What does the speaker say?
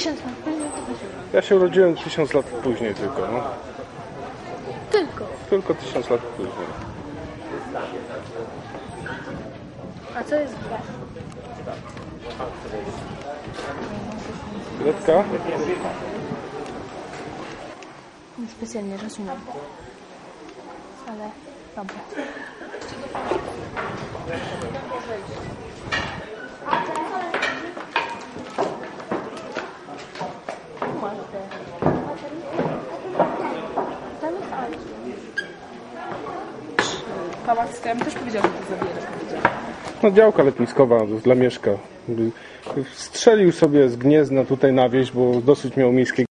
Tysiąc lat. Ja się urodziłem tysiąc lat później tylko, no. Tylko. Tylko tysiąc lat później. A co jest B? Letka? Specjalnie rozumiem. Ale dobra. No działka letniskowa dla Mieszka. Strzelił sobie z gniezna tutaj na wieś, bo dosyć miał miejskiej